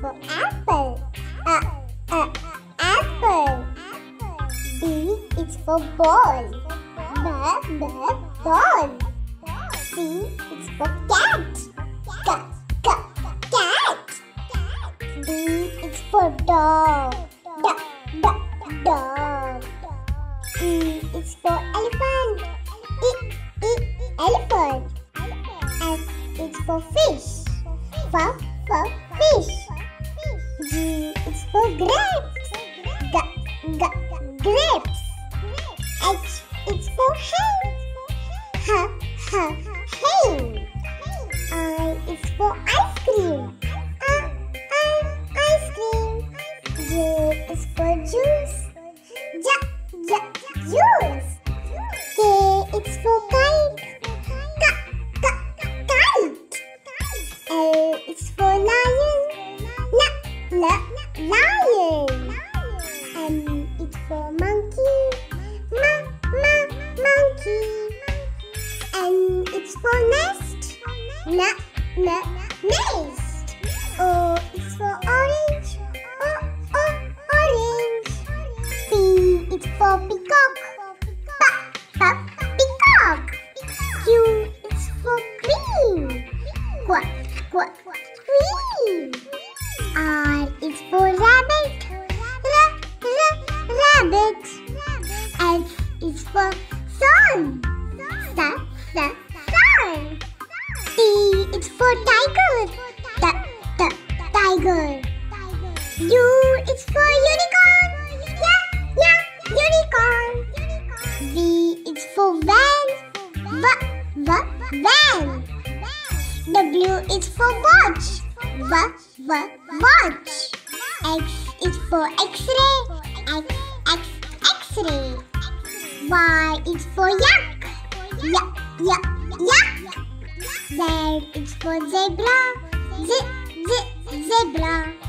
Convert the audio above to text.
for apple. A, a, apple. B is for ball. B, b, ball. C is for cat. C, c, cat. D is for dog. D, d, dog. E is for elephant. E, e, elephant. F is for fish. F, f, grapes. G, g, grapes. H is for hen. H, h, hen. I is for ice cream. I, I, ice cream. J is for juice. J, j, juice. K is for lion. M is for monkey. M, m, monkey. N is for nest. N, n, nest. Oh, o is for orange. O, o, orange. P is for peacock. P, p, peacock. Q is for queen. Qu, qu, queen. R is for rabbit. R, r, rabbit. S is for sun. S, s, sun. T is for tiger. T, t, tiger. U is for unicorn. Yeah, yeah, unicorn. V is for van. V, v, van. W is for watch. V, v, watch. X is for X-ray. X, X, X-ray. Y is for yak. Yak, yak, yak. Z is for zebra. Z, z, zebra.